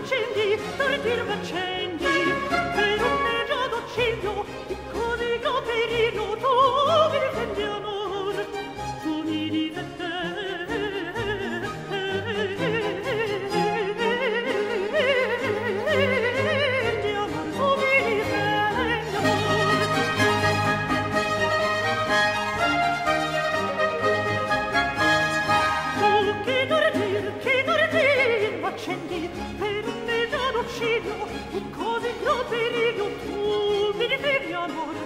accendi, per. vino, così io ti rido, tu mi devi amore,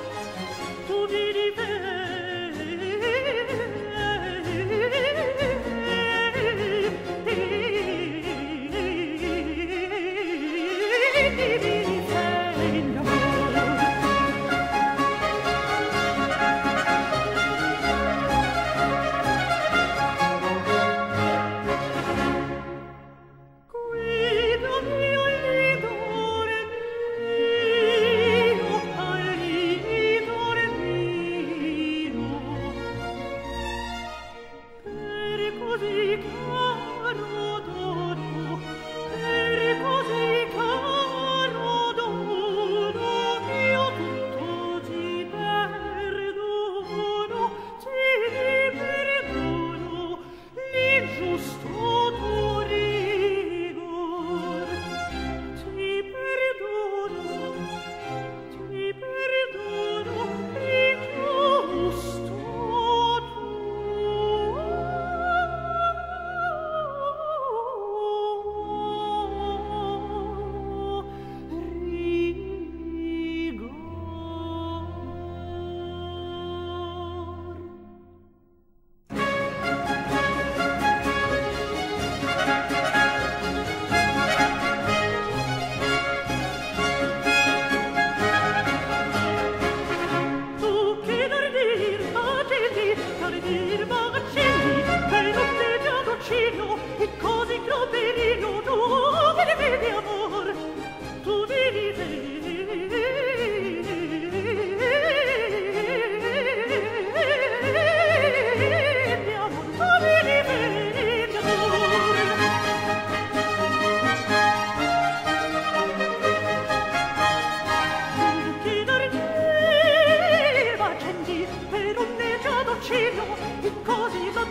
Cielo, e così groverino, dove le? 继续。